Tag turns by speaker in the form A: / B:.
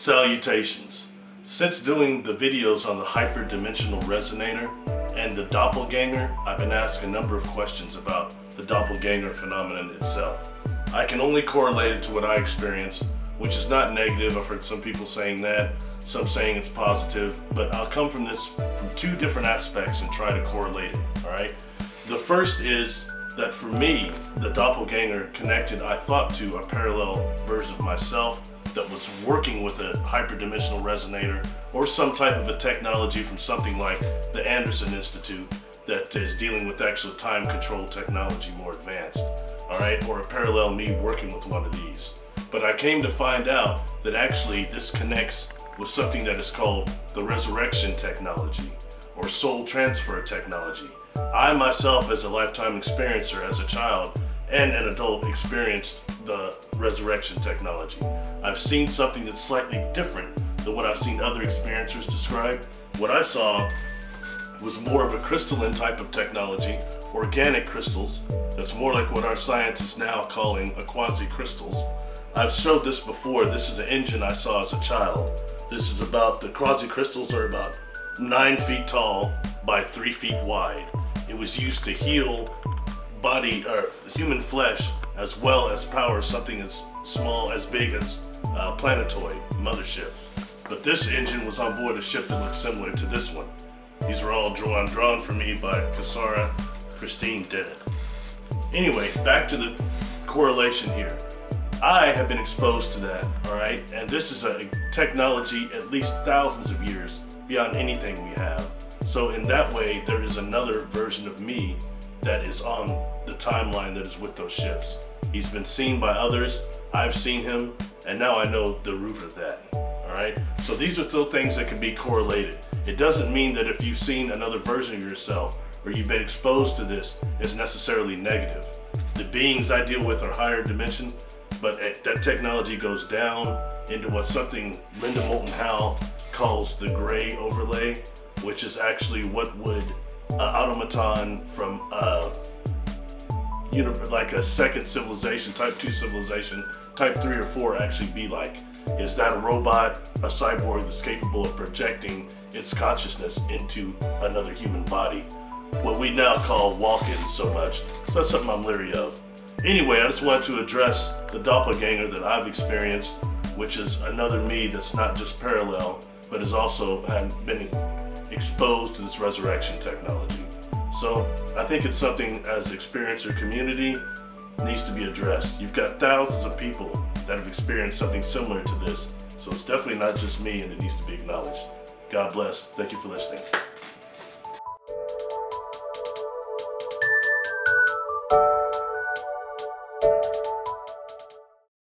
A: Salutations. Since doing the videos on the hyperdimensional resonator and the doppelganger, I've been asked a number of questions about the doppelganger phenomenon itself. I can only correlate it to what I experienced, which is not negative. I've heard some people saying that, some saying it's positive, but I'll come from this from two different aspects and try to correlate it, all right? The first is that for me, the doppelganger connected, I thought, to a parallel version of myself that was working with a hyperdimensional resonator or some type of a technology from something like the Anderson Institute that is dealing with actual time control technology more advanced, all right, or a parallel me working with one of these. But I came to find out that actually this connects with something that is called the resurrection technology or soul transfer technology. I myself, as a lifetime experiencer, as a child and an adult, experienced the resurrection technology. I've seen something that's slightly different than what I've seen other experiencers describe. What I saw was more of a crystalline type of technology, organic crystals, that's more like what our science is now calling a quasi-crystals. I've showed this before. This is an engine I saw as a child. This is about, the quasi-crystals are about nine feet tall by three feet wide. It was used to heal body or human flesh as well as power something as small as big as a planetoid mothership. But this engine was on board a ship that looked similar to this one. These were all drawn drawn for me by Kesara Christine Dennett. Anyway, back to the correlation here. I have been exposed to that, all right? And this is a technology at least thousands of years beyond anything we have. So in that way, there is another version of me that is on the timeline that is with those ships. He's been seen by others, I've seen him, and now I know the root of that. All right, so these are still things that can be correlated. It doesn't mean that if you've seen another version of yourself or you've been exposed to this, it's necessarily negative. The beings I deal with are higher dimension, but that technology goes down into what something Linda Moulton Howe calls the gray overlay, which is actually what would uh, automaton from uh, you know like a second civilization, type two civilization, type three or four actually be like? Is that a robot, a cyborg that's capable of projecting its consciousness into another human body? What we now call walk-ins so much. So that's something I'm leery of. Anyway, I just wanted to address the doppelganger that I've experienced, which is another me that's not just parallel, but has also been exposed to this resurrection technology. So I think it's something as experiencer community needs to be addressed. You've got thousands of people that have experienced something similar to this. So it's definitely not just me and it needs to be acknowledged. God bless. Thank you for listening.